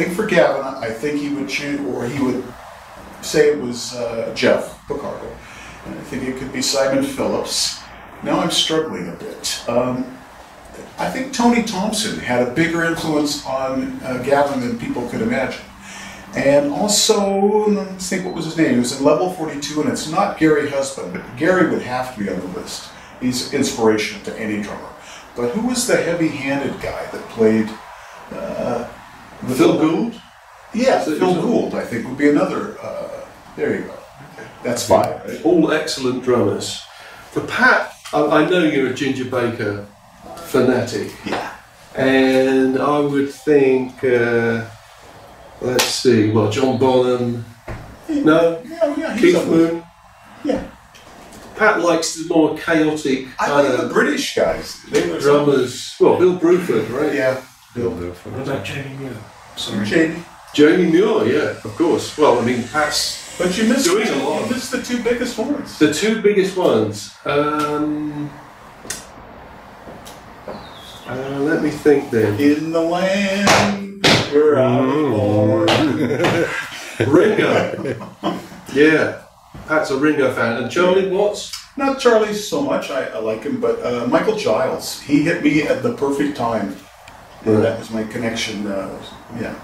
think for Gavin, I think he would choose, or he would say it was uh, Jeff Porcaro. And I think it could be Simon Phillips. Now I'm struggling a bit. Um, I think Tony Thompson had a bigger influence on uh, Gavin than people could imagine. And also, let's think what was his name? He was in level 42, and it's not Gary Husband, but Gary would have to be on the list. He's inspiration to any drummer. But who was the heavy-handed guy that played? Uh, with Phil the- Gould? Yeah, Is it- Phil is Gould, I think, would be another. Uh, there you go. That's five. Right? All excellent drummers. For Pat, I, I know you're a Ginger Baker fanatic, Yeah. and I would think, uh, let's see, well, John Bonham, no, Yeah, yeah, Keith. Moon. Yeah. Pat likes the more chaotic I kind like the British guys. They were drummers. Well, Bill Bruford, right? Yeah. Bill Bill. Milford. What about Jamie Muir? Sorry. Jamie. Jamie Muir, yeah, of course. Well, I mean, Pat's But you missed, Doing a lot. you missed the two biggest ones. the two biggest ones. Um, uh, let me think then. In the land where I was born. Ringo. yeah, Pat's a Ringo fan. And Charlie Watts? Not Charlie so much. I, I like him, but uh, Michael Giles. He hit me at the perfect time. And Right. that was my connection. Uh, yeah.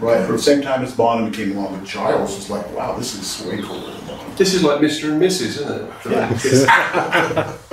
Right. At the same time as Bonham came along, but Giles was like, wow, this is way cooler than Bonham. This is like Mr. and Mrs., isn't it? Yeah.